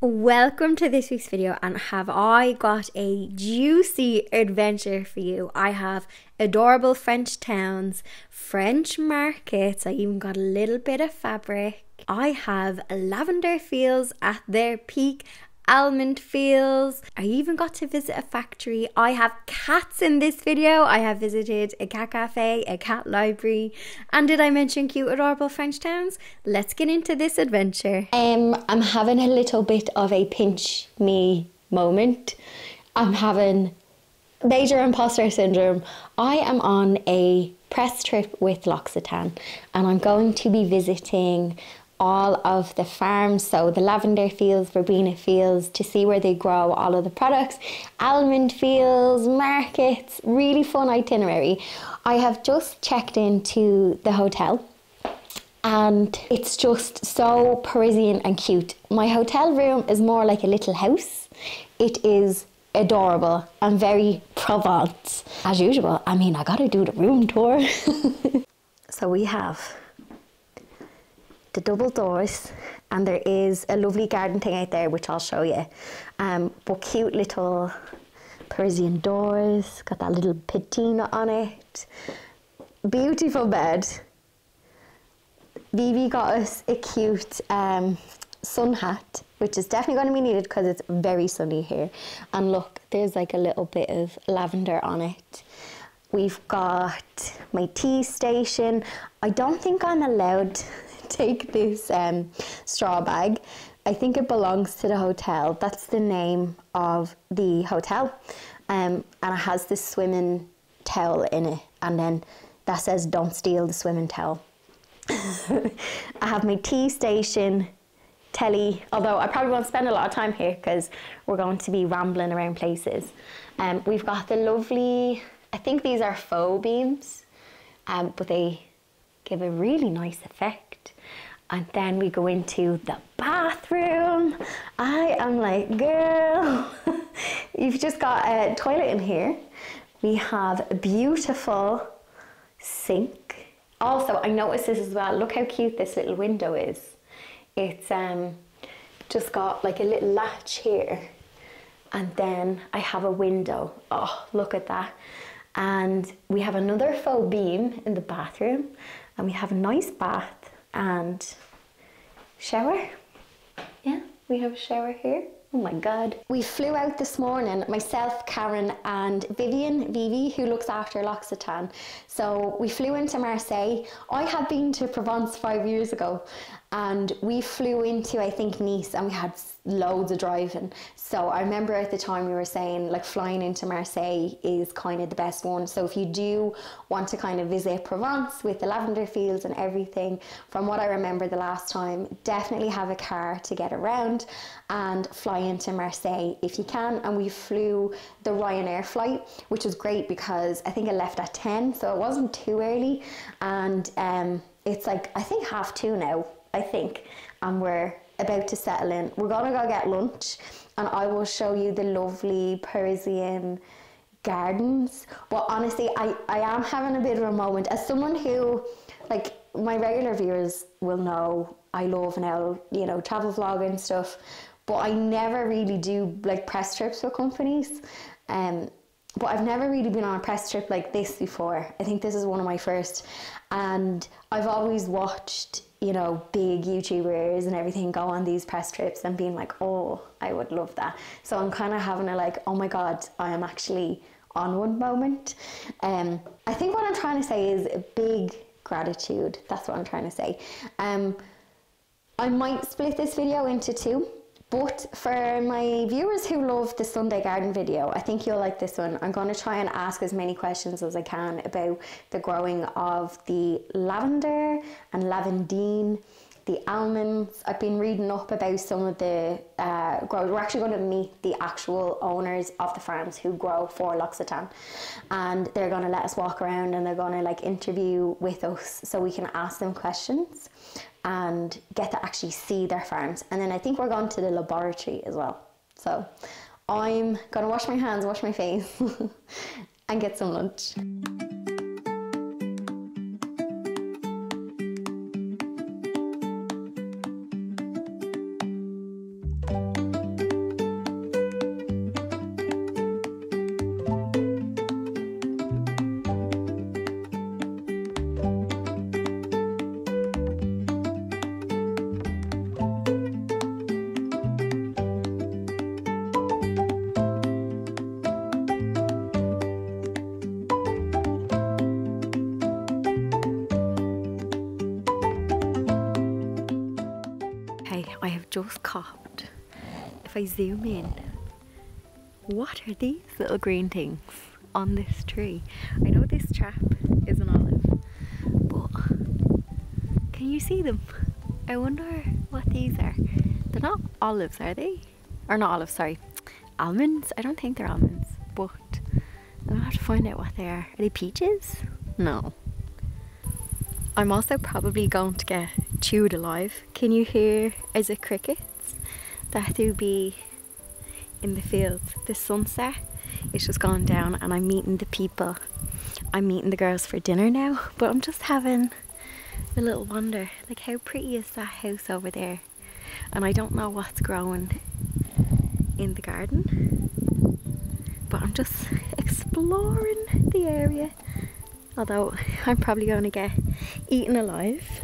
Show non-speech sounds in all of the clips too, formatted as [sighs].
Welcome to this week's video, and have I got a juicy adventure for you? I have adorable French towns, French markets, I even got a little bit of fabric. I have lavender fields at their peak, almond fields. I even got to visit a factory. I have cats in this video. I have visited a cat cafe, a cat library, and did I mention cute, adorable French towns? Let's get into this adventure. Um, I'm having a little bit of a pinch me moment. I'm having major imposter syndrome. I am on a press trip with L'Occitane and I'm going to be visiting all of the farms, so the lavender fields, verbena fields, to see where they grow all of the products, almond fields, markets, really fun itinerary. I have just checked into the hotel and it's just so Parisian and cute. My hotel room is more like a little house. It is adorable and very Provence. As usual, I mean, I gotta do the room tour. [laughs] so we have the double doors and there is a lovely garden thing out there which I'll show you. Um, but cute little Parisian doors, got that little patina on it. Beautiful bed. Vivi got us a cute um, sun hat, which is definitely going to be needed because it's very sunny here. And look, there's like a little bit of lavender on it. We've got my tea station. I don't think I'm allowed take this um, straw bag. I think it belongs to the hotel. That's the name of the hotel. Um, and it has this swimming towel in it. And then that says, don't steal the swimming towel. [laughs] I have my tea station, telly, although I probably won't spend a lot of time here because we're going to be rambling around places. Um, we've got the lovely, I think these are faux beams, um, but they give a really nice effect. And then we go into the bathroom. I am like, girl, [laughs] you've just got a toilet in here. We have a beautiful sink. Also, I noticed this as well. Look how cute this little window is. It's um, just got like a little latch here. And then I have a window. Oh, look at that. And we have another faux beam in the bathroom. And we have a nice bath and shower. Yeah, we have a shower here. Oh my God. We flew out this morning, myself, Karen, and Vivian, Vivi, who looks after L'Occitane. So we flew into Marseille. I had been to Provence five years ago and we flew into, I think, Nice and we had loads of driving. So I remember at the time we were saying like flying into Marseille is kind of the best one. So if you do want to kind of visit Provence with the lavender fields and everything, from what I remember the last time, definitely have a car to get around and fly into Marseille if you can. And we flew the Ryanair flight, which was great because I think it left at 10, so it wasn't too early. And um, it's like, I think half two now I think, and we're about to settle in. We're gonna go get lunch, and I will show you the lovely Parisian gardens. But honestly, I, I am having a bit of a moment as someone who, like, my regular viewers will know I love now, you know, travel vlogging and stuff, but I never really do like press trips for companies. Um, but I've never really been on a press trip like this before. I think this is one of my first, and I've always watched you know, big YouTubers and everything go on these press trips and being like, oh, I would love that. So I'm kind of having a like, oh my God, I am actually on one moment. Um, I think what I'm trying to say is big gratitude. That's what I'm trying to say. Um, I might split this video into two. But for my viewers who love the Sunday Garden video, I think you'll like this one. I'm going to try and ask as many questions as I can about the growing of the lavender and lavandine, the almonds. I've been reading up about some of the uh, growers. We're actually going to meet the actual owners of the farms who grow for L'Occitane. And they're going to let us walk around and they're going to like interview with us so we can ask them questions and get to actually see their farms. And then I think we're going to the laboratory as well. So I'm gonna wash my hands, wash my face, [laughs] and get some lunch. Just copped. If I zoom in, what are these little green things on this tree? I know this chap is an olive, but can you see them? I wonder what these are. They're not olives, are they? Or not olives, sorry. Almonds? I don't think they're almonds, but I'm gonna have to find out what they are. Are they peaches? No. I'm also probably going to get chewed alive. Can you hear, is it crickets? That do be in the fields. The sunset is just gone down and I'm meeting the people. I'm meeting the girls for dinner now, but I'm just having a little wonder. Like how pretty is that house over there? And I don't know what's growing in the garden. But I'm just exploring the area. Although I'm probably going to get eaten alive.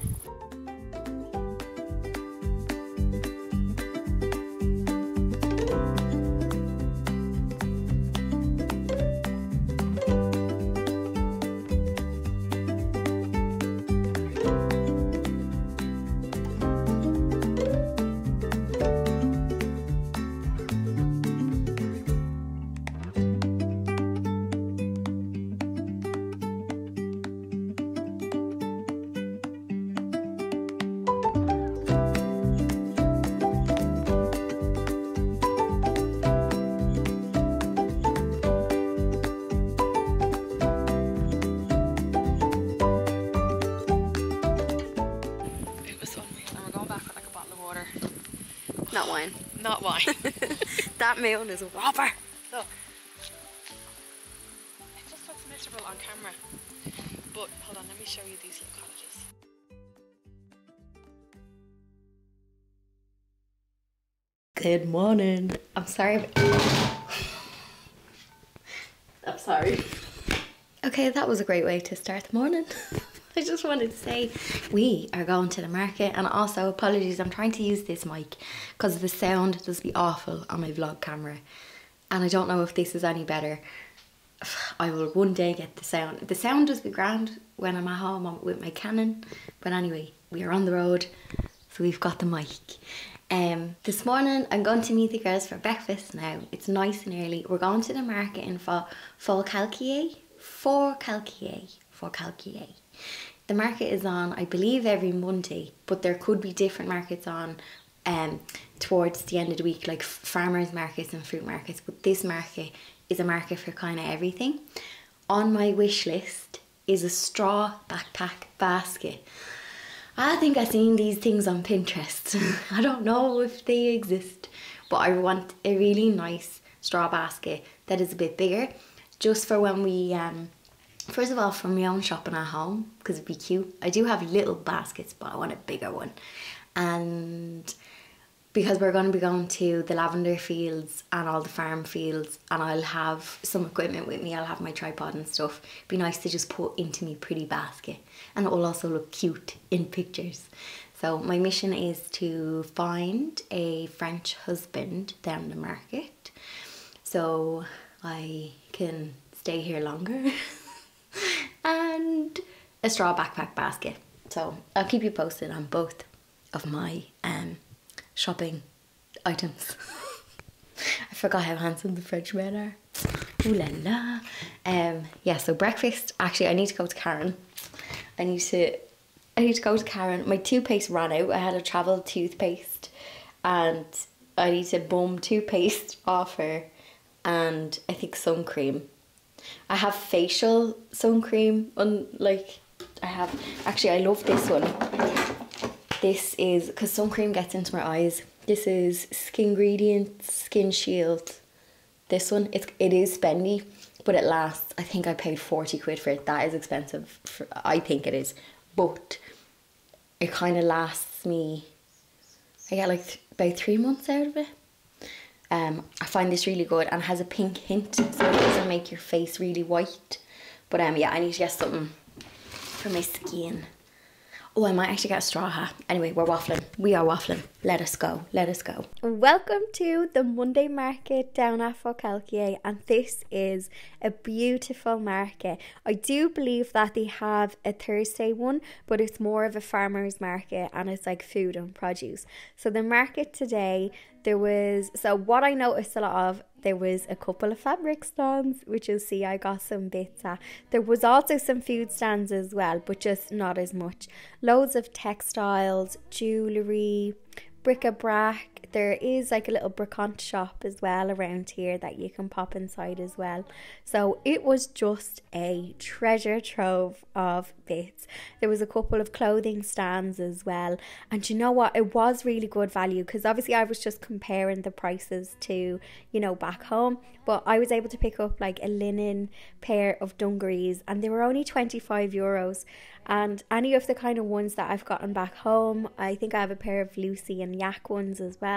That moon is a whopper. Look. It just looks miserable on camera. But hold on, let me show you these little cottages. Good morning. I'm sorry. I'm sorry. Okay, that was a great way to start the morning. [laughs] [laughs] I just wanted to say we are going to the market and also apologies I'm trying to use this mic because the sound does be awful on my vlog camera and I don't know if this is any better. [sighs] I will one day get the sound. The sound does be grand when I'm at home with my Canon but anyway we are on the road so we've got the mic. Um, this morning I'm going to meet the girls for breakfast now. It's nice and early. We're going to the market in for Calquier. Forcalquier. For Calquier. The market is on, I believe, every Monday, but there could be different markets on um, towards the end of the week, like farmers markets and fruit markets. But this market is a market for kind of everything. On my wish list is a straw backpack basket. I think I've seen these things on Pinterest. [laughs] I don't know if they exist, but I want a really nice straw basket that is a bit bigger, just for when we um, First of all, for my own shopping at home, because it'd be cute. I do have little baskets, but I want a bigger one. And because we're going to be going to the lavender fields and all the farm fields, and I'll have some equipment with me, I'll have my tripod and stuff. It'd be nice to just put into me pretty basket, and it will also look cute in pictures. So, my mission is to find a French husband down the market so I can stay here longer. [laughs] and a straw backpack basket. So I'll keep you posted on both of my um, shopping items. [laughs] I forgot how handsome the French men are. Ooh la la. Um, yeah, so breakfast. Actually, I need to go to Karen. I need to. I need to go to Karen. My toothpaste ran out. I had a travel toothpaste, and I need to bum toothpaste [laughs] off her, and I think sun cream I have facial sun cream on like I have actually I love this one. This is because sun cream gets into my eyes. This is Skingredient Skin Shield. This one it's it is spendy, but it lasts. I think I paid 40 quid for it. That is expensive. For, I think it is. But it kind of lasts me I get like about three months out of it. Um, I find this really good and has a pink hint, so it doesn't make your face really white. But um, yeah, I need to get something for my skin. Oh, I might actually get a straw hat. Anyway, we're waffling. We are waffling. Let us go. Let us go. Welcome to the Monday market down at Forcalquier, and this is a beautiful market. I do believe that they have a Thursday one, but it's more of a farmer's market and it's like food and produce. So the market today, there was so what I noticed a lot of there was a couple of fabric stands, which you'll see I got some bits at. There was also some food stands as well, but just not as much. Loads of textiles, jewellery, bric-a-brac. There is like a little brocante shop as well around here that you can pop inside as well. So it was just a treasure trove of bits. There was a couple of clothing stands as well. And you know what? It was really good value because obviously I was just comparing the prices to, you know, back home. But I was able to pick up like a linen pair of dungarees and they were only 25 euros. And any of the kind of ones that I've gotten back home, I think I have a pair of Lucy and Yak ones as well.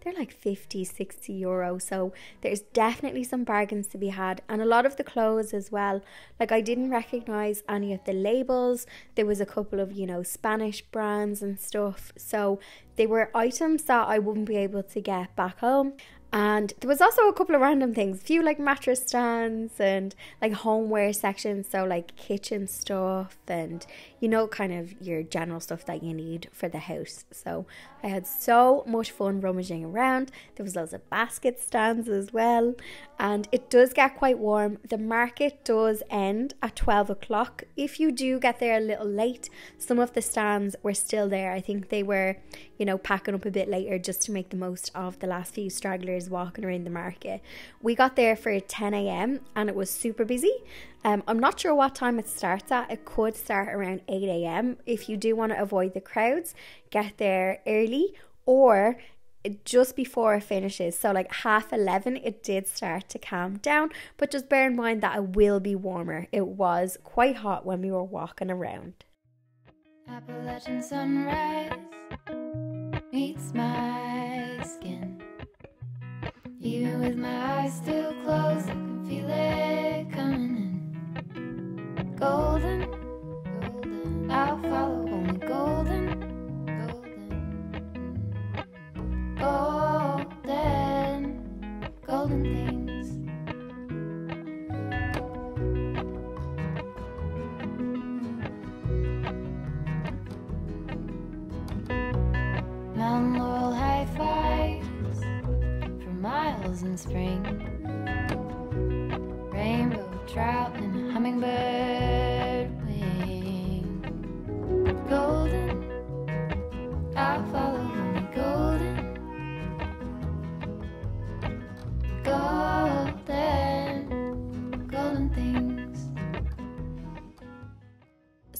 They're like 50, 60 euro. So there's definitely some bargains to be had. And a lot of the clothes as well. Like I didn't recognize any of the labels. There was a couple of, you know, Spanish brands and stuff. So they were items that I wouldn't be able to get back home. And there was also a couple of random things, a few like mattress stands and like homeware sections, so like kitchen stuff and you know, kind of your general stuff that you need for the house. So I had so much fun rummaging around. There was loads of basket stands as well, and it does get quite warm. The market does end at 12 o'clock. If you do get there a little late, some of the stands were still there. I think they were, you know, packing up a bit later just to make the most of the last few stragglers walking around the market. We got there for 10 a.m. and it was super busy. Um, I'm not sure what time it starts at. It could start around 8 a.m. If you do want to avoid the crowds, get there early or just before it finishes. So, like half 11, it did start to calm down, but just bear in mind that it will be warmer. It was quite hot when we were walking around. Appalachian sunrise meets my. Even with my eyes still closed, I can feel it coming in. Golden, golden, I'll follow only golden, golden, golden, miles in spring. Rainbow trout and hummingbird wing. Golden, I'll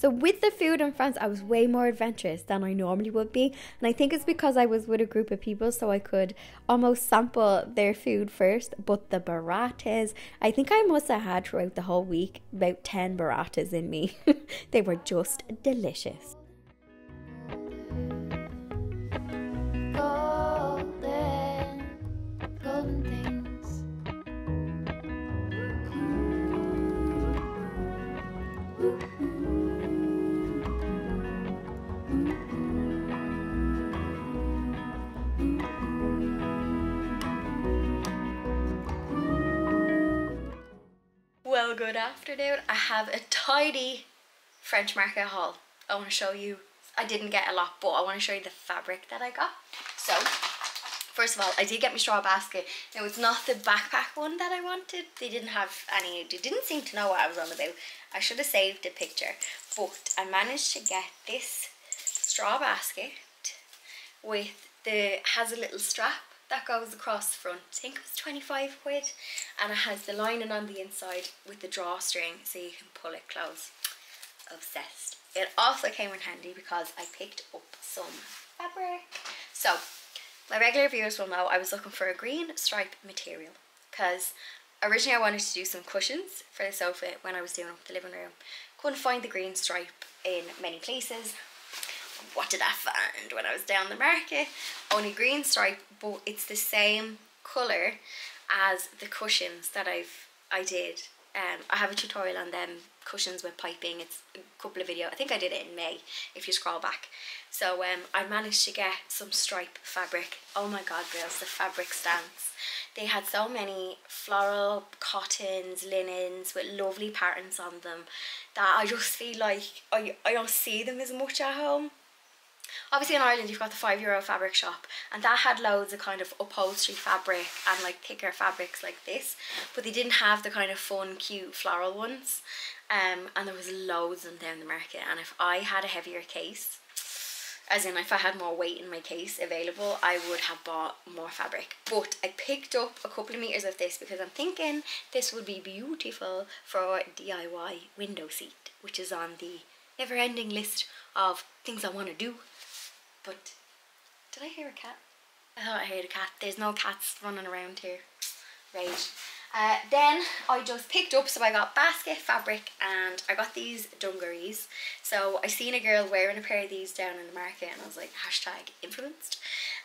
So with the food in France, I was way more adventurous than I normally would be, and I think it's because I was with a group of people, so I could almost sample their food first. But the burratas, I think I must have had throughout the whole week about ten burratas in me. [laughs] they were just delicious. Afternoon. I have a tidy French market haul. I want to show you. I didn't get a lot, but I want to show you the fabric that I got. So, first of all, I did get my straw basket. Now, it's not the backpack one that I wanted. They didn't have any, they didn't seem to know what I was on about. I should have saved the picture. But I managed to get this straw basket with the, has a little strap that goes across the front. I think it was 25 quid. And it has the lining on the inside with the drawstring so you can pull it close. Obsessed. It also came in handy because I picked up some fabric. So, my regular viewers will know I was looking for a green stripe material because originally I wanted to do some cushions for the sofa when I was doing up the living room. Couldn't find the green stripe in many places. What did I find when I was down the market? Only green stripe, but it's the same colour as the cushions that I've I did Um, I have a tutorial on them cushions with piping. It's a couple of videos. I think I did it in May if you scroll back. So um, I managed to get some stripe fabric. Oh my god girls, the fabric stance. They had so many floral cottons, linens with lovely patterns on them that I just feel like I, I don't see them as much at home. Obviously in Ireland you've got the five euro fabric shop and that had loads of kind of upholstery fabric and like thicker fabrics like this but they didn't have the kind of fun cute floral ones. Um, and there was loads of them down the market and if I had a heavier case as in if I had more weight in my case available I would have bought more fabric. But I picked up a couple of meters of this because I'm thinking this would be beautiful for a DIY window seat which is on the never-ending list of things I want to do but did I hear a cat? I thought I heard a cat there's no cats running around here right uh, then I just picked up, so I got basket fabric and I got these dungarees. So I seen a girl wearing a pair of these down in the market and I was like, hashtag influenced.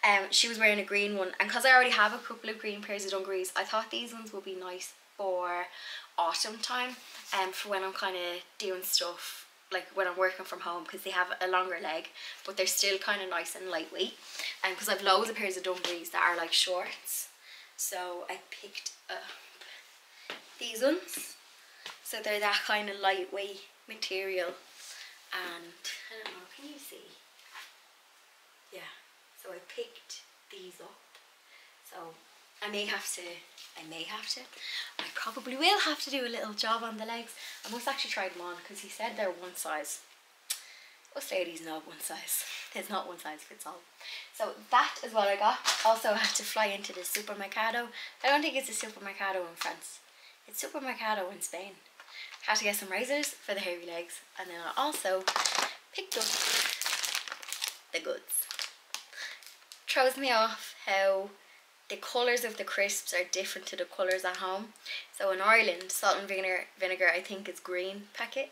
Um, she was wearing a green one and because I already have a couple of green pairs of dungarees, I thought these ones would be nice for autumn time and um, for when I'm kind of doing stuff like when I'm working from home because they have a longer leg but they're still kind of nice and lightweight um, and because I've loads of pairs of dungarees that are like shorts so I picked up these ones. So they're that kind of lightweight material and I don't know, can you see? Yeah, so I picked these up. So I may have to, I may have to, I probably will have to do a little job on the legs. I must actually try them on because he said they're one size. Us ladies know one size. [laughs] There's not one size fits all. So that is what I got. Also I had to fly into the supermercado. I don't think it's a supermercado in France. It's Supermercado in Spain. Had to get some razors for the hairy legs and then I also picked up the goods. Throws me off how the colours of the crisps are different to the colours at home. So in Ireland, salt and vinegar, vinegar I think is green packet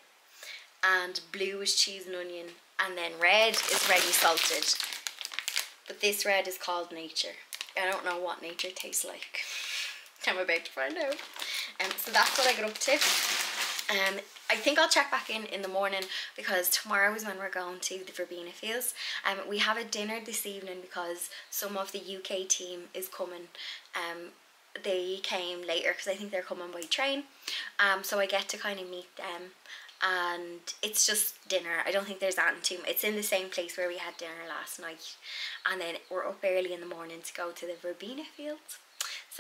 and blue is cheese and onion and then red is ready salted. But this red is called nature. I don't know what nature tastes like. [laughs] I'm about to find out. Um, so that's what I got up to. Um, I think I'll check back in in the morning because tomorrow is when we're going to the Verbena Fields. Um, we have a dinner this evening because some of the UK team is coming. Um, they came later because I think they're coming by train. Um, so I get to kind of meet them and it's just dinner. I don't think there's anything too It's in the same place where we had dinner last night. And then we're up early in the morning to go to the Verbena Fields.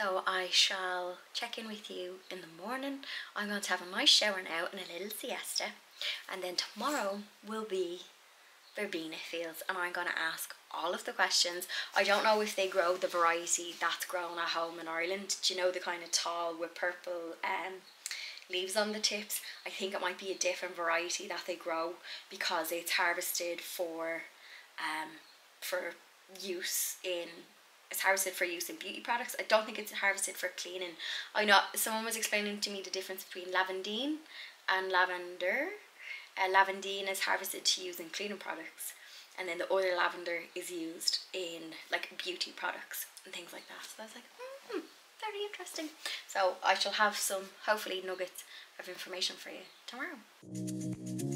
So I shall check in with you in the morning. I'm going to have a nice shower now and a little siesta. And then tomorrow will be verbena fields and I'm going to ask all of the questions. I don't know if they grow the variety that's grown at home in Ireland. Do you know the kind of tall with purple um, leaves on the tips? I think it might be a different variety that they grow because it's harvested for um, for use in it's harvested for use in beauty products. I don't think it's harvested for cleaning. I know someone was explaining to me the difference between lavandine and lavender. Uh, lavandine is harvested to use in cleaning products and then the other lavender is used in like beauty products and things like that. So I was like, hmm, very interesting. So I shall have some hopefully nuggets of information for you tomorrow.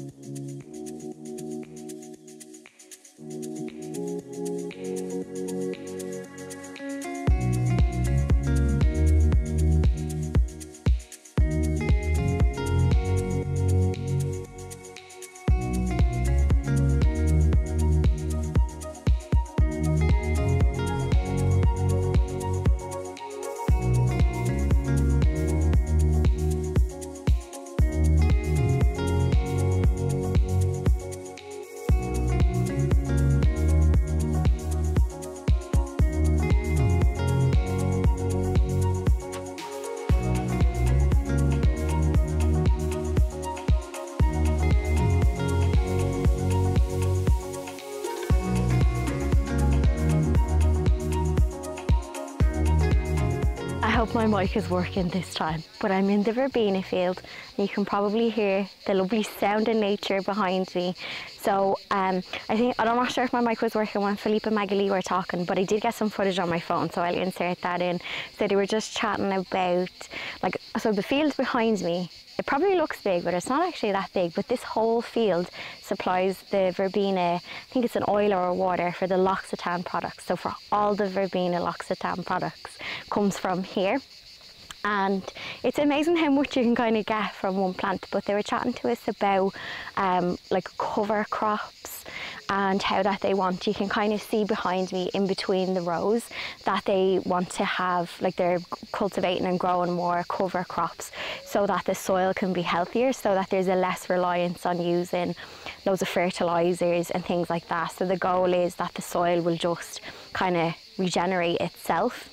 My mic is working this time, but I'm in the verbena field. And You can probably hear the lovely sound of nature behind me. So um, I think, I'm not sure if my mic was working when Philippe and Maggie were talking, but I did get some footage on my phone, so I'll insert that in. So they were just chatting about, like, so the field behind me it probably looks big, but it's not actually that big. But this whole field supplies the verbena, I think it's an oil or a water for the L'Occitane products. So for all the verbena L'Occitane products comes from here. And it's amazing how much you can kind of get from one plant. But they were chatting to us about um, like cover crops and how that they want you can kind of see behind me in between the rows that they want to have like they're cultivating and growing more cover crops so that the soil can be healthier so that there's a less reliance on using loads of fertilizers and things like that so the goal is that the soil will just kind of regenerate itself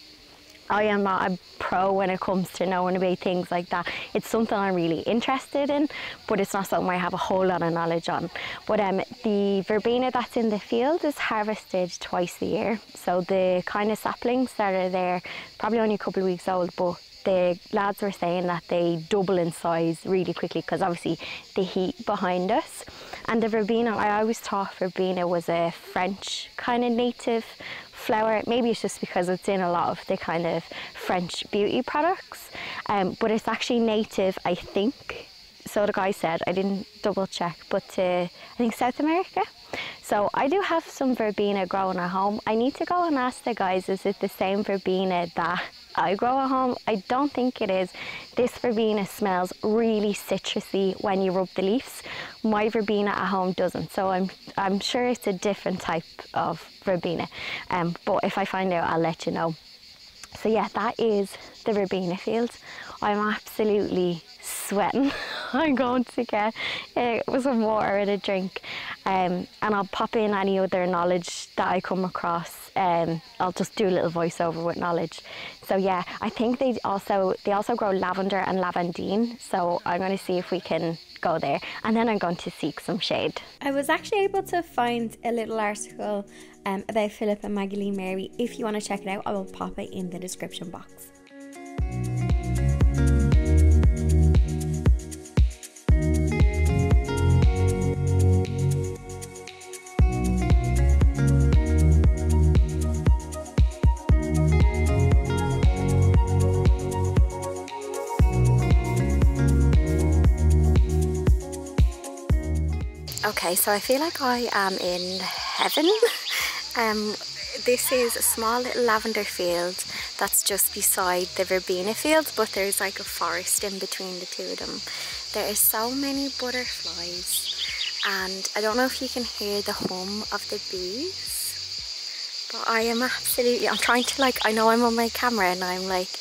I am not a pro when it comes to knowing about things like that. It's something I'm really interested in, but it's not something I have a whole lot of knowledge on. But um, the verbena that's in the field is harvested twice a year. So the kind of saplings that are there, probably only a couple of weeks old, but the lads were saying that they double in size really quickly because obviously the heat behind us. And the verbena, I always thought verbena was a French kind of native flower. Maybe it's just because it's in a lot of the kind of French beauty products, um, but it's actually native, I think. So the guy said, I didn't double check, but uh, I think South America. So I do have some verbena growing at home. I need to go and ask the guys, is it the same verbena that I grow at home? I don't think it is. This verbena smells really citrusy when you rub the leaves. My verbena at home doesn't, so I'm I'm sure it's a different type of verbena. Um, but if I find out, I'll let you know. So yeah, that is the verbena field. I'm absolutely sweating. [laughs] I'm going to get uh, some water and a drink um, and I'll pop in any other knowledge that I come across. Um, I'll just do a little voiceover with knowledge. So yeah, I think they also they also grow lavender and lavandine. So I'm going to see if we can go there and then I'm going to seek some shade. I was actually able to find a little article um, about Philip and Maggie Mary. If you want to check it out, I will pop it in the description box. Okay, so I feel like I am in heaven. [laughs] um, this is a small little lavender field that's just beside the verbena field, but there's like a forest in between the two of them. There are so many butterflies, and I don't know if you can hear the hum of the bees, but I am absolutely, I'm trying to like, I know I'm on my camera and I'm like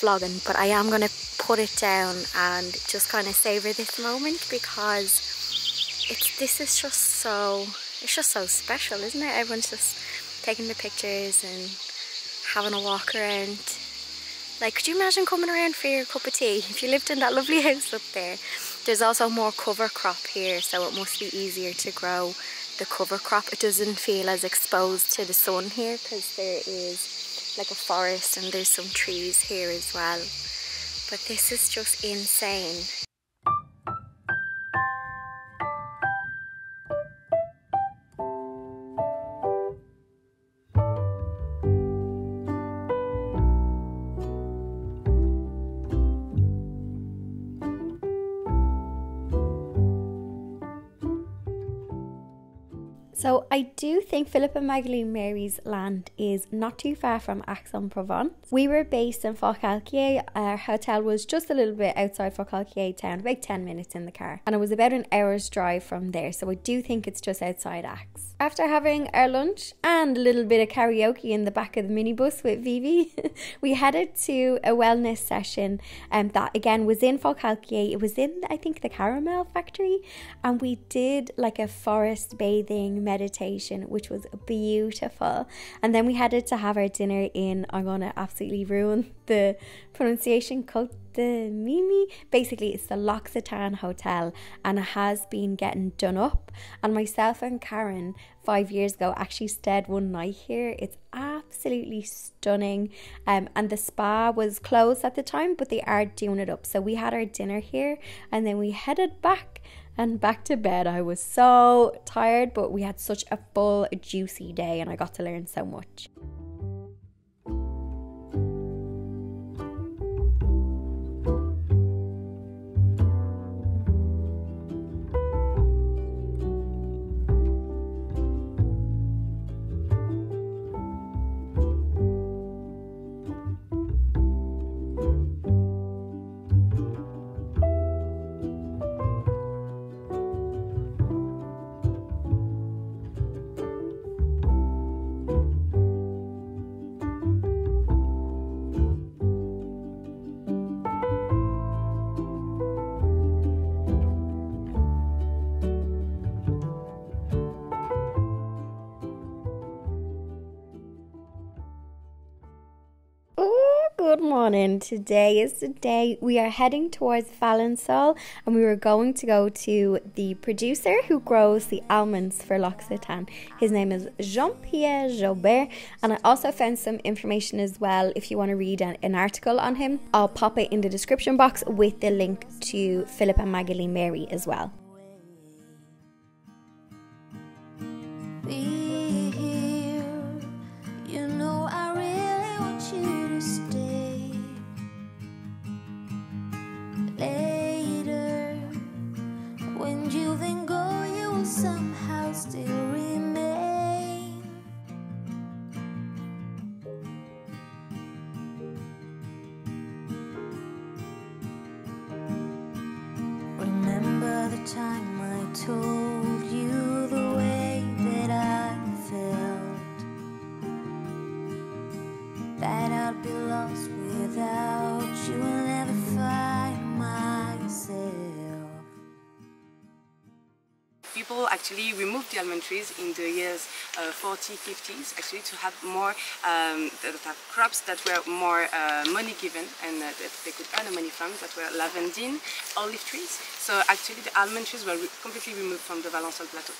vlogging, but I am going to put it down and just kind of savor this moment because it's this is just so it's just so special isn't it? Everyone's just taking the pictures and having a walk around. Like could you imagine coming around for your cup of tea [laughs] if you lived in that lovely house up there? There's also more cover crop here so it must be easier to grow the cover crop. It doesn't feel as exposed to the sun here because there is like a forest and there's some trees here as well. But this is just insane So I do think Philip and Magdalene Mary's land is not too far from Aix-en-Provence. We were based in Forcalquier. Our hotel was just a little bit outside Forcalquier town, about 10 minutes in the car. And it was about an hour's drive from there. So I do think it's just outside Aix. After having our lunch and a little bit of karaoke in the back of the minibus with Vivi, [laughs] we headed to a wellness session um, that again was in Forcalquier. It was in, I think, the caramel factory. And we did like a forest bathing meditation, which was beautiful. And then we headed to have our dinner in, I'm going to absolutely ruin the pronunciation, Cote de Mimi. Basically, it's the L'Occitane Hotel and it has been getting done up. And myself and Karen, five years ago, actually stayed one night here. It's absolutely stunning. Um, and the spa was closed at the time, but they are doing it up. So we had our dinner here and then we headed back and back to bed. I was so tired, but we had such a full, juicy day and I got to learn so much. Morning. Today is the day we are heading towards Valensole and we were going to go to the producer who grows the almonds for L'Occitane. His name is Jean-Pierre Jaubert and I also found some information as well if you want to read an, an article on him. I'll pop it in the description box with the link to Philip and Magdalene Mary as well. Trees in the years uh, 40, 50s, actually to have more um, have crops that were more uh, money given and uh, that they could earn money from, that were lavandin, olive trees. So actually the almond trees were re completely removed from the Valensole plateau.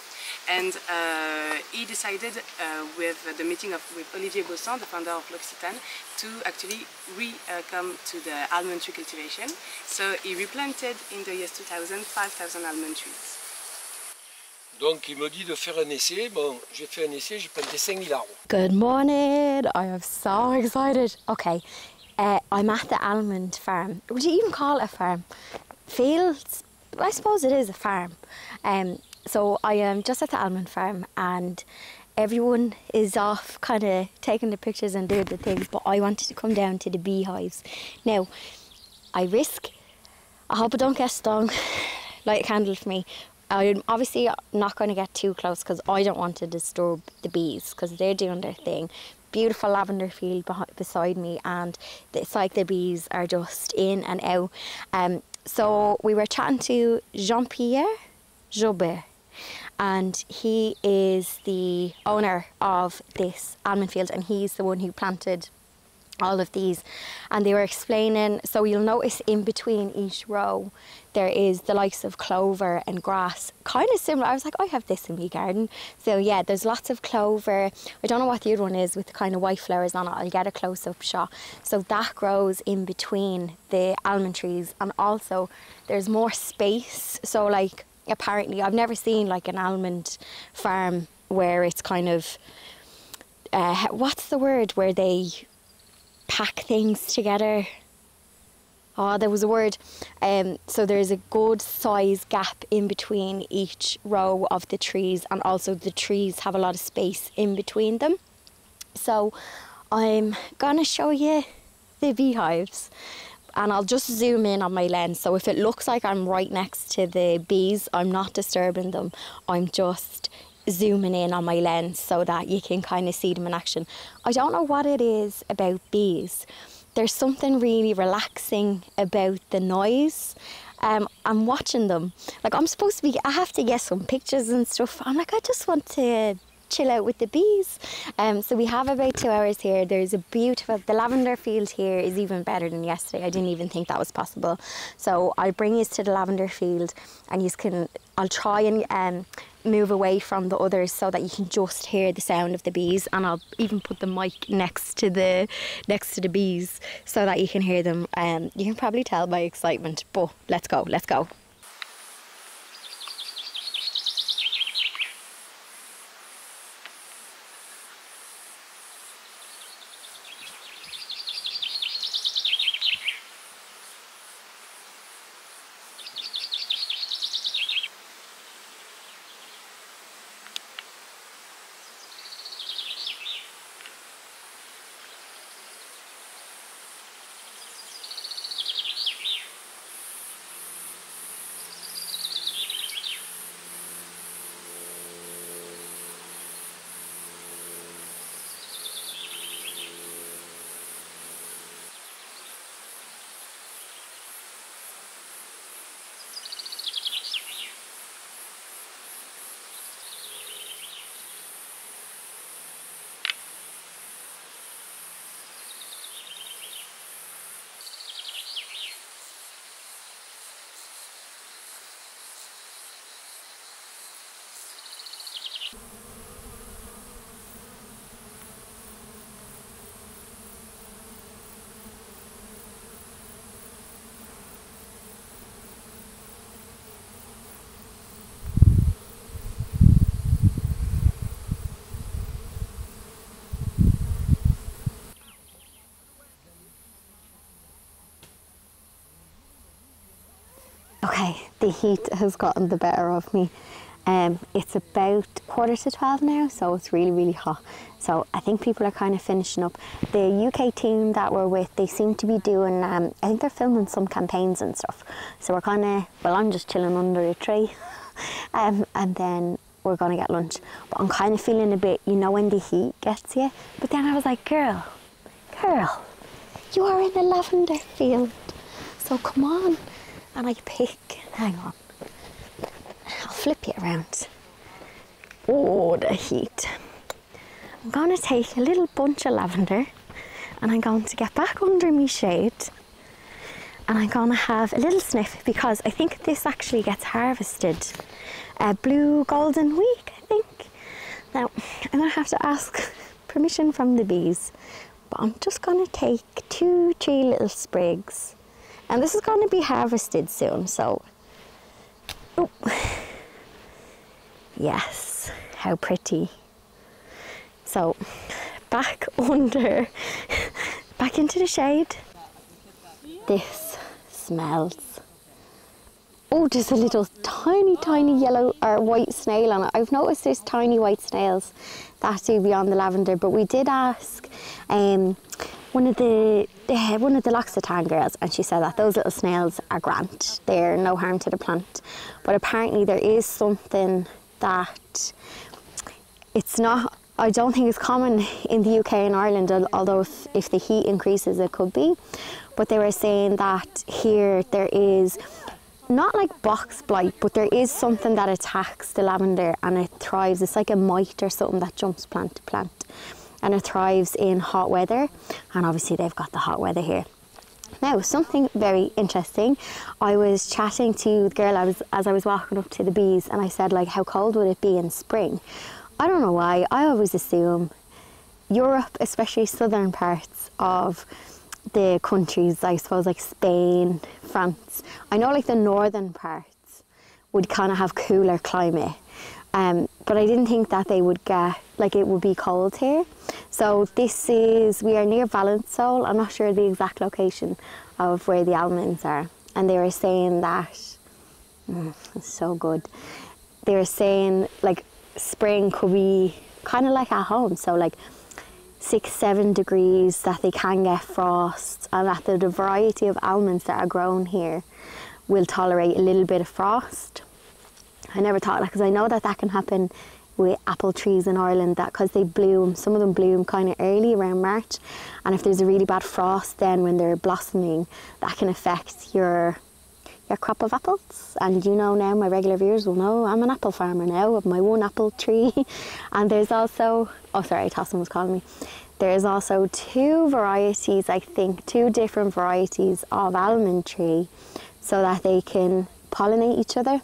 And uh, he decided uh, with the meeting of, with Olivier Baussan, the founder of L'Occitane, to actually re-come to the almond tree cultivation. So he replanted in the years 2000 5,000 almond trees. Donc il me dit de faire un essai. Bon, j'ai fait un essai, j'ai planté 5000 arbres. Good morning. I am so excited. Okay, uh, I'm at the almond farm. Would you even call it a farm? Fields? I suppose it is a farm. Um, so I am just at the almond farm and everyone is off kind of taking the pictures and doing the things, but I wanted to come down to the beehives. Now, I risk, I hope I don't get stung, [laughs] light a candle for me, I'm obviously not going to get too close because I don't want to disturb the bees because they're doing their thing. Beautiful lavender field behind, beside me, and it's like the bees are just in and out. Um, so we were chatting to Jean Pierre Jaubert, and he is the owner of this almond field, and he's the one who planted all of these and they were explaining so you'll notice in between each row there is the likes of clover and grass kind of similar. I was like I have this in my garden. So yeah there's lots of clover. I don't know what the other one is with the kind of white flowers on it. I'll get a close-up shot. So that grows in between the almond trees and also there's more space. So like apparently I've never seen like an almond farm where it's kind of uh, what's the word? Where they pack things together. Oh, there was a word. Um, so there's a good size gap in between each row of the trees, and also the trees have a lot of space in between them. So I'm gonna show you the beehives and I'll just zoom in on my lens. So if it looks like I'm right next to the bees, I'm not disturbing them. I'm just zooming in on my lens so that you can kind of see them in action. I don't know what it is about bees. There's something really relaxing about the noise. Um, I'm watching them. Like I'm supposed to be, I have to get some pictures and stuff. I'm like, I just want to chill out with the bees. Um, so we have about two hours here. There's a beautiful, the lavender field here is even better than yesterday. I didn't even think that was possible. So I'll bring you to the lavender field and you can, I'll try and um, move away from the others so that you can just hear the sound of the bees. And I'll even put the mic next to the next to the bees so that you can hear them. Um, you can probably tell by excitement but let's go let's go The heat has gotten the better of me. Um, it's about quarter to 12 now, so it's really, really hot. So I think people are kind of finishing up. The UK team that we're with, they seem to be doing, um, I think they're filming some campaigns and stuff. So we're kind of, well, I'm just chilling under a tree. [laughs] um, and then we're going to get lunch. But I'm kind of feeling a bit, you know, when the heat gets you. But then I was like, girl, girl, you are in a lavender field. So come on. And I pick, hang on. I'll flip you around. Oh, the heat. I'm going to take a little bunch of lavender and I'm going to get back under my shade and I'm going to have a little sniff because I think this actually gets harvested uh, blue golden week, I think. Now, I'm going to have to ask [laughs] permission from the bees, but I'm just going to take two, three little sprigs. And this is going to be harvested soon, so. Oh. Yes, how pretty. So, back [laughs] under, back into the shade. This smells. Oh, there's a little tiny, tiny yellow or white snail on it. I've noticed there's tiny white snails that do beyond the lavender, but we did ask um, one of the uh, one of the L'Occitane girls, and she said that those little snails are grand. They're no harm to the plant, but apparently there is something that it's not. I don't think it's common in the UK and Ireland, although if, if the heat increases, it could be. But they were saying that here there is not like box blight, but there is something that attacks the lavender and it thrives. It's like a mite or something that jumps plant to plant and it thrives in hot weather. And obviously, they've got the hot weather here. Now, something very interesting. I was chatting to the girl I was, as I was walking up to the bees, and I said, like, how cold would it be in spring? I don't know why. I always assume Europe, especially southern parts of the countries, I suppose, like Spain, France. I know, like, the northern parts would kind of have cooler climate. Um, but I didn't think that they would get like it would be cold here. So this is we are near Valensole. I'm not sure the exact location of where the almonds are, and they were saying that mm, it's so good. They were saying like spring could be kind of like at home. So like six, seven degrees that they can get frost, and that the, the variety of almonds that are grown here will tolerate a little bit of frost I never thought that because I know that that can happen with apple trees in Ireland that because they bloom, some of them bloom kind of early around March, and if there's a really bad frost, then when they're blossoming, that can affect your your crop of apples. And you know now, my regular viewers will know I'm an apple farmer now of my one apple tree, [laughs] and there's also oh sorry, Tossin was calling me. There's also two varieties, I think, two different varieties of almond tree, so that they can pollinate each other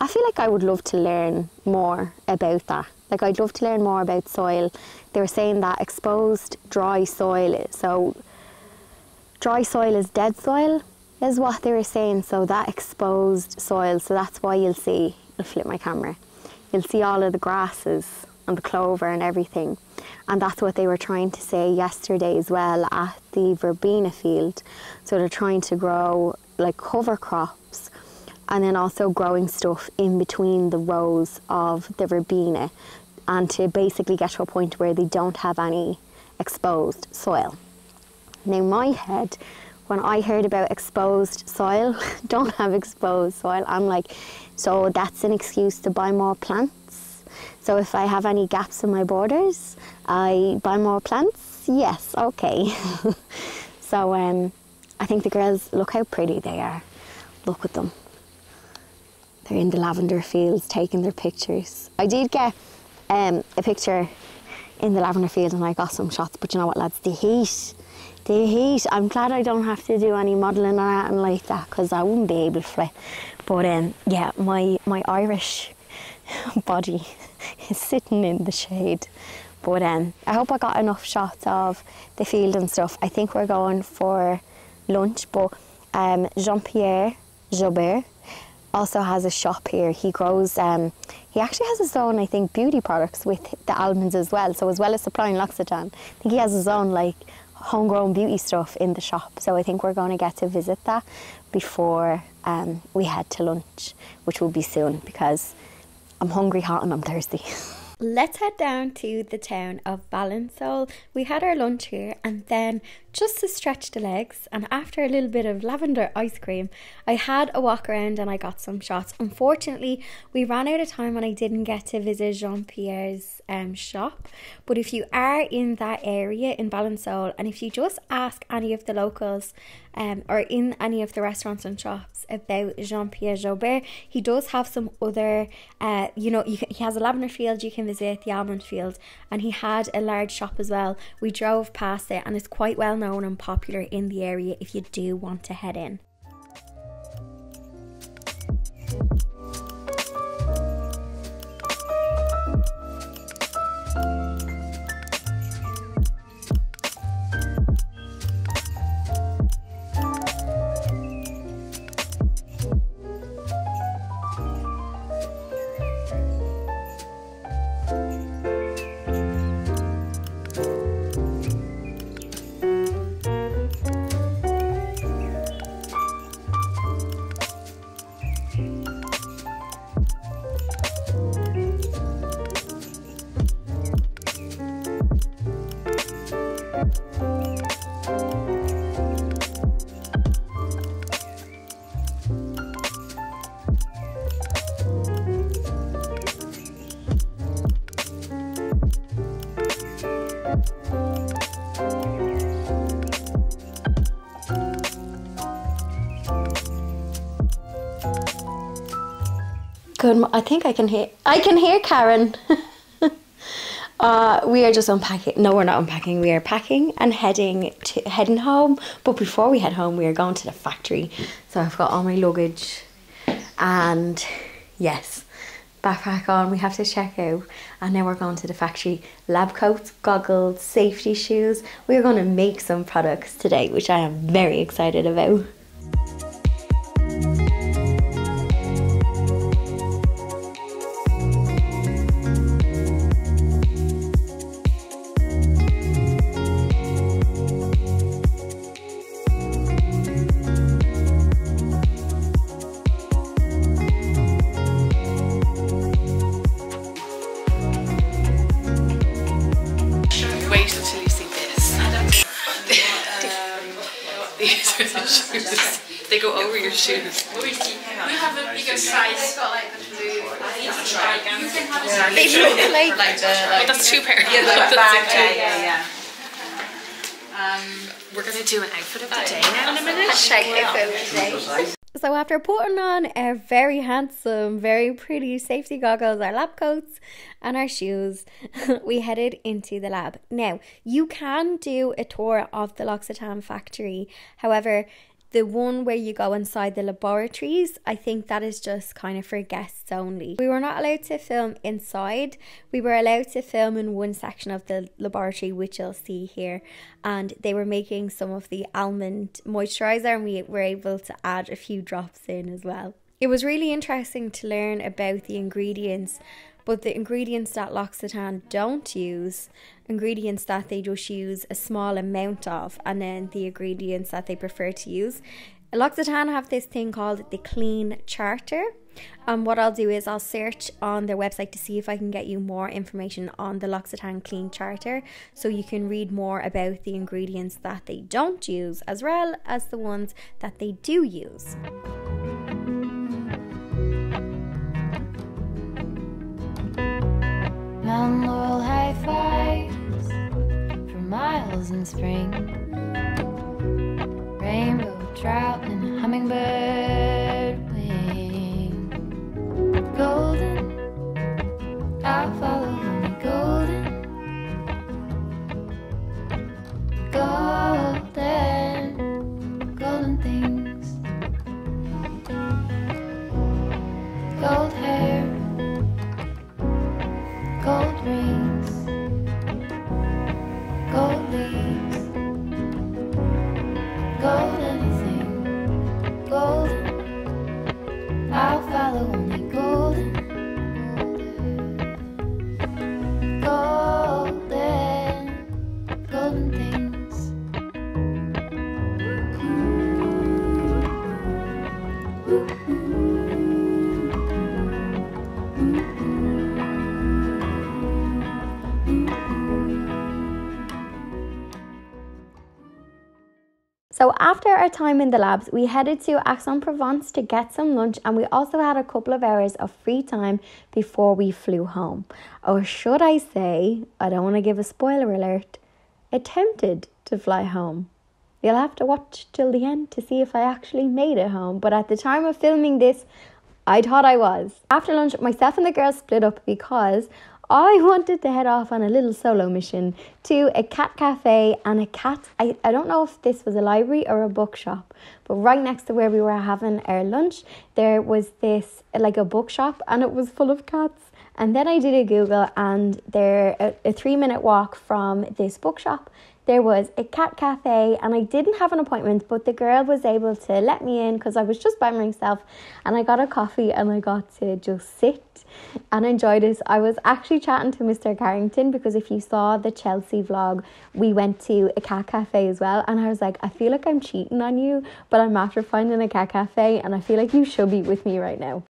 I feel like I would love to learn more about that. Like I'd love to learn more about soil. They were saying that exposed dry soil, so dry soil is dead soil, is what they were saying. So that exposed soil, so that's why you'll see. I'll flip my camera. You'll see all of the grasses and the clover and everything, and that's what they were trying to say yesterday as well at the verbena field. So they're trying to grow like cover crops and then also growing stuff in between the rows of the verbena and to basically get to a point where they don't have any exposed soil. Now, my head, when I heard about exposed soil, [laughs] don't have exposed soil, I'm like, so that's an excuse to buy more plants. So if I have any gaps in my borders, I buy more plants. Yes, okay. [laughs] so um, I think the girls look how pretty they are. Look at them. They're in the lavender fields taking their pictures. I did get um, a picture in the lavender field and I got some shots, but you know what, lads, the heat, the heat. I'm glad I don't have to do any modelling or anything like that because I wouldn't be able to. But um, yeah, my my Irish [laughs] body [laughs] is sitting in the shade. But um, I hope I got enough shots of the field and stuff. I think we're going for lunch, but um, Jean Pierre Jaubert also has a shop here. He grows, um, he actually has his own, I think, beauty products with the almonds as well. So as well as supplying L'Occitane, I think he has his own like homegrown beauty stuff in the shop. So I think we're going to get to visit that before um, we head to lunch, which will be soon because I'm hungry, hot, and I'm thirsty. Let's head down to the town of Valensole. We had our lunch here and then just to stretch the legs and after a little bit of lavender ice cream, I had a walk around and I got some shots. Unfortunately, we ran out of time and I didn't get to visit Jean Pierre's um, shop. But if you are in that area in Valensole and if you just ask any of the locals um, or in any of the restaurants and shops about Jean Pierre Jaubert, he does have some other, uh, you know, you can, he has a lavender field you can visit, the almond field, and he had a large shop as well. We drove past it and it's quite well known and popular in the area if you do want to head in. I think I can hear. I can hear Karen. [laughs] uh, we are just unpacking. No, we're not unpacking. We are packing and heading to heading home. But before we head home, we are going to the factory. So I've got all my luggage, and yes, backpack on. We have to check out, and now we're going to the factory. Lab coats, goggles, safety shoes. We are going to make some products today, which I am very excited about. Go over. We have a bigger size. Got like the. You can have a They look like like the Oh, that's two pairs. yeah, [laughs] the bag. Yeah, yeah, yeah. Um, We're gonna do an outfit of the day now in a minute. So after putting on our very handsome, very pretty safety goggles, our lab coats, and our shoes, [laughs] we headed into the lab. Now, you can do a tour of the L'Occitane factory. However, The one where you go inside the laboratories, I think that is just kind of for guests only. We were not allowed to film inside. We were allowed to film in one section of the laboratory, which you'll see here. And they were making some of the almond moisturizer, and we were able to add a few drops in as well. It was really interesting to learn about the ingredients, but the ingredients that L'Occitane don't use, ingredients that they just use a small amount of, and then the ingredients that they prefer to use. L'Occitane have this thing called the Clean Charter. And what I'll do is I'll search on their website to see if I can get you more information on the L'Occitane Clean Charter so you can read more about the ingredients that they don't use as well as the ones that they do use. Mount Laurel high fives for miles in spring. Rainbow trout and hummingbird wing. Golden, I'll follow golden. Golden, golden So after our time in the labs, we headed to Aix-en-Provence to get some lunch and we also had a couple of hours of free time before we flew home. Or should I say, I don't want to give a spoiler alert, attempted to fly home. You'll have to watch till the end to see if I actually made it home, but at the time of filming this, I thought I was. After lunch, myself and the girls split up because I wanted to head off on a little solo mission to a cat cafe and a cat. I, I don't know if this was a library or a bookshop, but right next to where we were having our lunch, there was this like a bookshop and it was full of cats. And then I did a Google, and there a, a three minute walk from this bookshop there was a cat cafe and I didn't have an appointment, but the girl was able to let me in because I was just by myself and I got a coffee and I got to just sit and enjoy this. I was actually chatting to Mr. Carrington because if you saw the Chelsea vlog, we went to a cat cafe as well. And I was like, I feel like I'm cheating on you, but I'm after finding a cat cafe and I feel like you should be with me right now.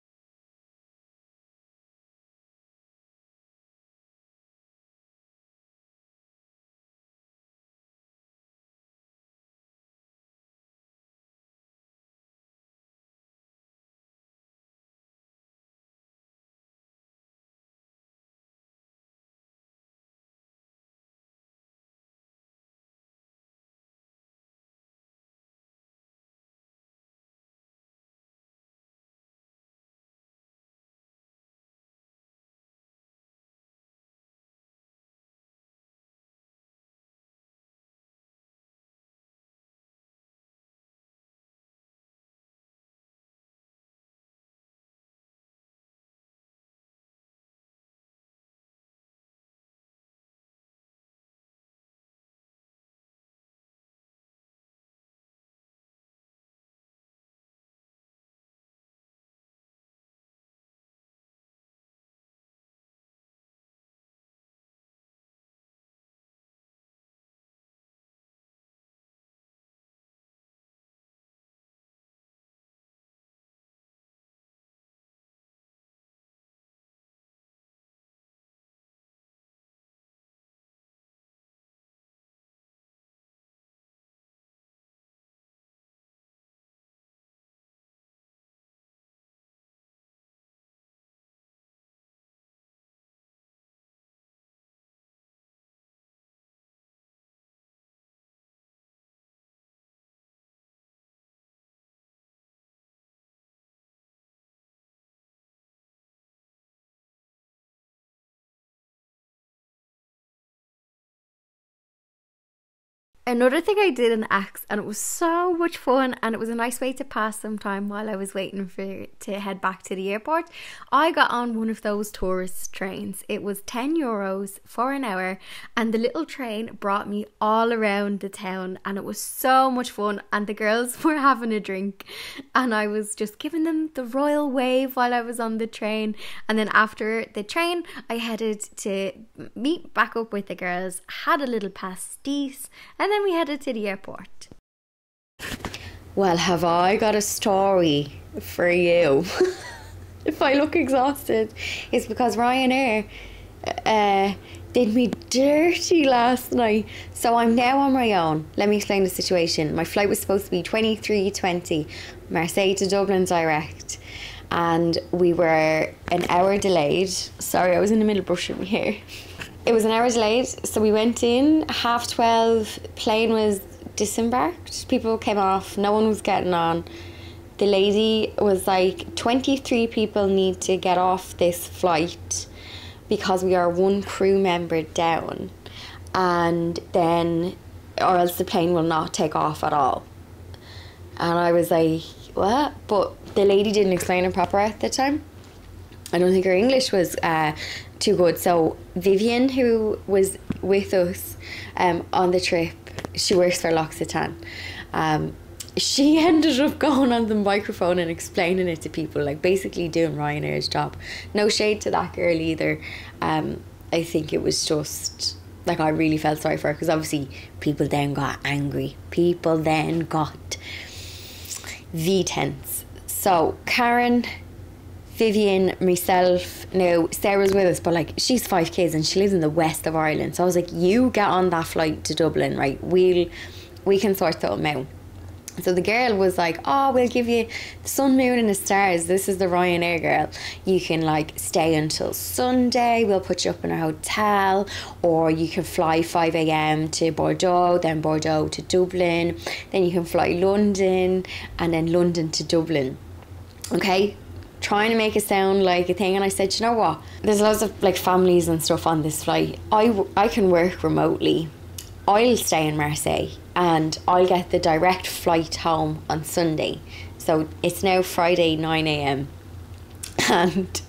Another thing I did in Aix, and it was so much fun, and it was a nice way to pass some time while I was waiting for to head back to the airport. I got on one of those tourist trains. It was ten euros for an hour, and the little train brought me all around the town, and it was so much fun. And the girls [laughs] were having a drink, and I was just giving them the royal wave while I was on the train. And then after the train, I headed to meet back up with the girls, had a little pastis, and then we headed to the airport. Well, have I got a story for you? [laughs] if I look exhausted, it's because Ryanair uh, did me dirty last night. So I'm now on my own. Let me explain the situation. My flight was supposed to be 23.20, Marseille to Dublin direct. And we were an hour delayed. Sorry, I was in the middle of brushing my hair. [laughs] It was an hour delayed, so we went in. Half 12. Plane was disembarked. People came off, no one was getting on. The lady was like 23 people need to get off this flight because we are one crew member down and then or else the plane will not take off at all. And i was like what? But the lady didn't explain it proper at the time i don't think her english was uh, too good so vivian who was with us um, on the trip she works for l'occitane um, she [laughs] ended up going on the microphone and explaining it to people, like basically doing Ryanair's job. No shade to that girl either. Um, I think it was just like I really felt sorry for her because obviously people then got angry. People then got V tense. So Karen, Vivian, myself, now Sarah's with us, but like she's five kids and she lives in the west of Ireland. So I was like, you get on that flight to Dublin, right? We'll we can sort them out. So the girl was like, "Oh, we'll give you the sun, moon, and the stars. This is the Ryanair girl. You can like stay until Sunday. We'll put you up in a hotel, or you can fly five a.m. to Bordeaux, then Bordeaux to Dublin, then you can fly London, and then London to Dublin. Okay." Trying to make it sound like a thing, and I said, you know what? There's lots of like families and stuff on this flight. I, I can work remotely. I'll stay in Marseille and I'll get the direct flight home on Sunday. So it's now Friday 9 a.m. [laughs] And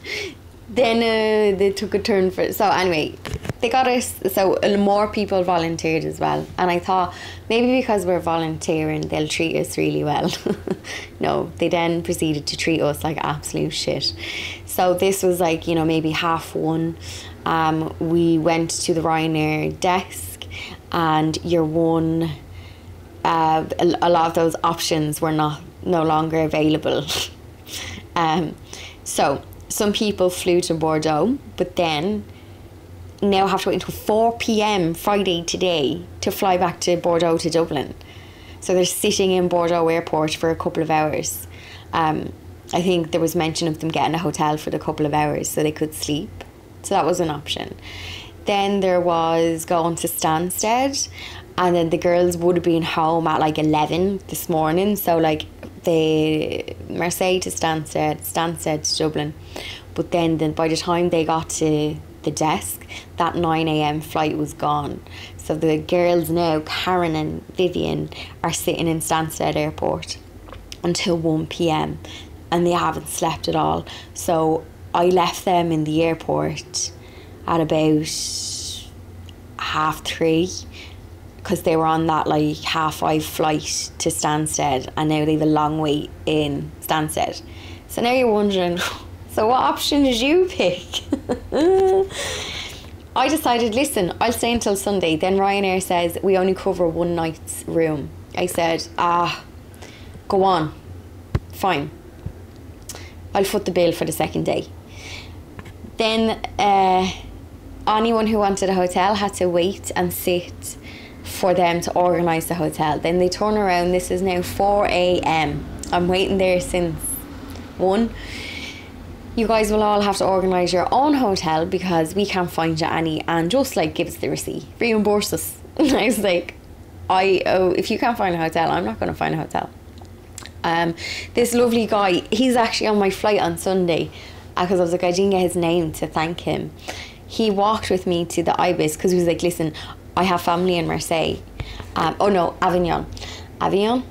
then uh, they took a turn for so anyway they got us so more people volunteered as well. And i thought maybe because we're volunteering they'll treat us really well. [laughs] No they then proceeded to treat us like absolute shit. So this was like you know maybe half one. Um, we went to the ryanair desk and your one uh, a, lot of those options were not no longer available. [laughs] um, so some people flew to Bordeaux, but then now have to wait until 4 p.m. Friday today to fly back to Bordeaux to Dublin. So they're sitting in Bordeaux airport for a couple of hours. Um, I think there was mention of them getting a hotel for the couple of hours so they could sleep. So that was an option. Then there was going to Stansted and then the girls would have been home at like 11 this morning so like the Marseille to Stansted Stansted to Dublin. But then, then by the time they got to the desk that 9am flight was gone. So the girls now Karen and Vivian are sitting in Stansted airport until 1pm and they haven't slept at all. So I left them in the airport at about half three because they were on that like half five flight to Stansted and now they have a long wait in Stansted. So now you're wondering, [laughs] so what option did you pick? [laughs] I decided, listen, I'll stay until Sunday. Then Ryanair says we only cover one night's room. I said, ah, go on, fine. I'll foot the bill for the second day. Then uh, anyone who wanted a hotel had to wait and sit for them to organise the hotel. Then they turn around, this is now 4 a.m. I'm waiting there since 1. You guys will all have to organise your own hotel because we can't find you any and just like give us the receipt, reimburse us. [laughs] I was like, I oh, if you can't find a hotel, I'm not going to find a hotel. Um, this lovely guy, he's actually on my flight on Sunday because uh, I was like, I didn't get his name to thank him. He walked with me to the Ibis because he was like, listen, I have family in Marseille Um, oh no, Avignon. Avignon.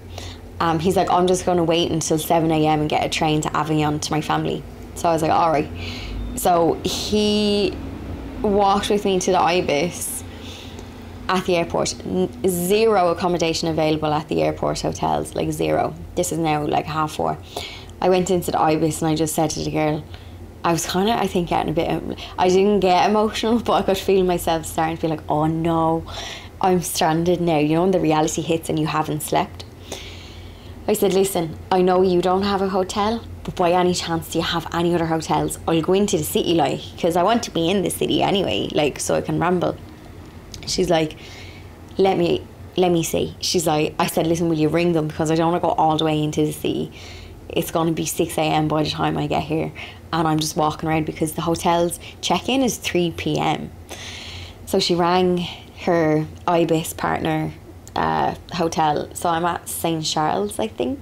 Um, he's like, I'm just going to wait until 7 a.m. and get a train to Avignon to my family. So I was like, all right. So he walked with me to the Ibis at the airport. Zero accommodation available at the airport hotels, like zero. This is now like half four. I went into the Ibis and I just said to the girl, I was kind of, I think, getting a bit. I didn't get emotional, [laughs] but I could feel myself starting to feel like, oh no, I'm stranded now. You know, when the reality hits and you haven't slept. I said, listen, I know you don't have a hotel, but by any chance do you have any other hotels? I'll go into the city, like, because I want to be in the city anyway, like, so I can ramble. She's like, let me, let me see. She's like, I said, listen, will you ring them because I don't want to go all the way into the city. It's going to be 6 a.m. by the time I get here. And I'm just walking around because the hotel's check in is 3 p.m. So she rang her IBIS partner uh, hotel. So I'm at St. Charles, I think.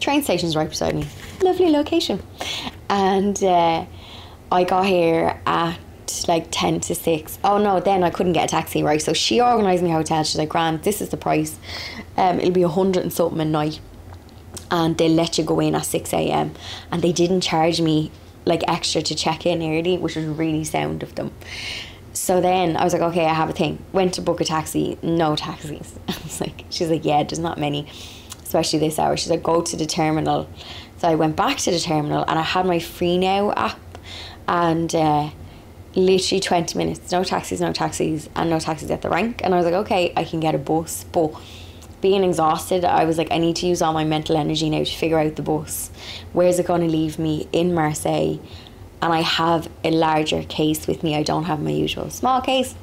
Train station's right beside me. Lovely location. And uh, I got here at like 10 to 6. Oh no, then I couldn't get a taxi, right? So she organised me a hotel. She's like, Grant, this is the price. Um, it'll be a hundred and something a night. And they'll let you go in at 6 a.m. And they didn't charge me like extra to check in early, which was really sound of them. So then I was like, okay, I have a thing. Went to book a taxi, no taxis. [laughs] I was like, she's like, yeah, there's not many, especially this hour. She's like, go to the terminal. So I went back to the terminal and I had my Free Now app, and uh, literally 20 minutes, no taxis, no taxis, and no taxis at the rank. And I was like, okay, I can get a bus. But being exhausted, I was like, I need to use all my mental energy now to figure out the bus. Where's it going to leave me in Marseille? And I have a larger case with me. I don't have my usual small case.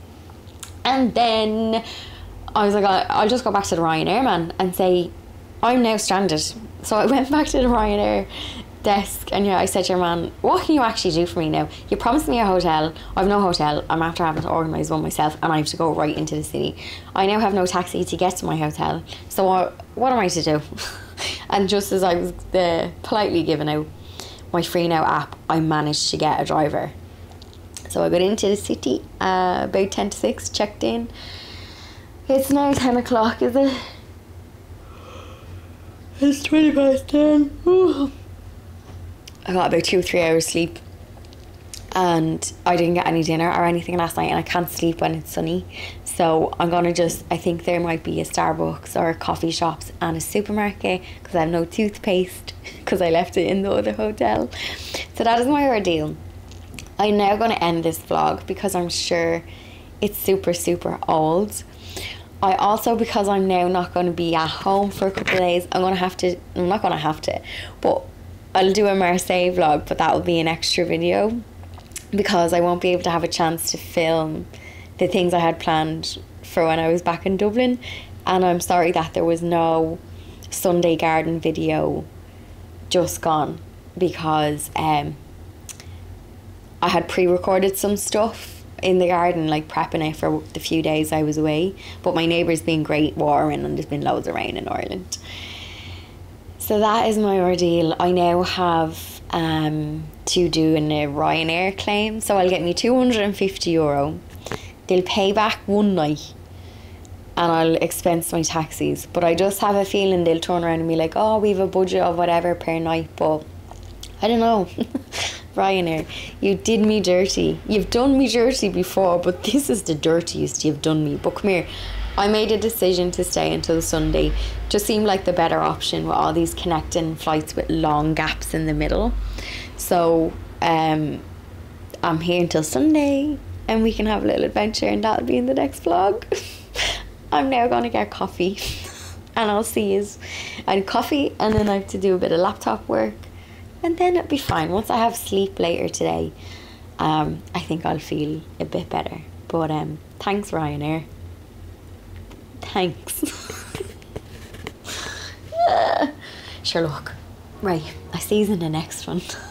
And then I was like, I'll just go back to the Ryanair man and say, I'm now stranded. So I [laughs] went back to the Ryanair desk and yeah, I said to your man, what can you actually do for me now? You promised me a hotel. I've no hotel. I'm after having to organise one myself and I have to go right into the city. I now have no taxi to get to my hotel. So what, what am I to do? [laughs] and just as I was uh, politely giving out my Free Now app, I managed to get a driver. So I got into the city uh, about 10 to 6, checked in. It's now 10 o'clock, is it? It's 20 past 10. Ooh. I got about two or three hours sleep. And I didn't get any dinner or anything last night, and I can't sleep when it's sunny. So I'm gonna just, I think there might be a Starbucks or coffee shops and a supermarket because I have no toothpaste [laughs] because I left it in the other hotel. So that is my ordeal. I'm now to end this vlog because I'm sure it's super, super old. I also, because I'm now not going to be at home for a couple of days, I'm going to have to, I'm not going to have to, but I'll do a Marseille vlog, but that will be an extra video because I won't be able to have a chance to film the things I had planned for when I was back in Dublin. And I'm sorry that there was no Sunday garden video just gone because um, I had pre-recorded some stuff in the garden, like prepping it for the few days I was away. But my neighbour's been great watering, and there's been loads of rain in Ireland. So that is my ordeal. I now have um, to do an, a Ryanair claim, so I'll get me two hundred and fifty euro. They'll pay back one night, and I'll expense my taxis. But I just have a feeling they'll turn around and be like, "Oh, we've a budget of whatever per night," but I don't know. [laughs] Ryanair, you did me dirty. You've done me dirty before, but this is the dirtiest you've done me. But come here. I made a decision to stay until Sunday. Just seemed like the better option with all these connecting flights with long gaps in the middle. So um, I'm here until Sunday and we can have a little adventure and that'll be in the next vlog. [laughs] I'm now going to get coffee [laughs] and I'll see you. And coffee and then I have to do a bit of laptop work and then it'll be fine. Once I have sleep later today, um, I think I'll feel a bit better. But um, thanks, Ryanair. Thanks. [laughs] Sherlock. Right, I in the next one. [laughs]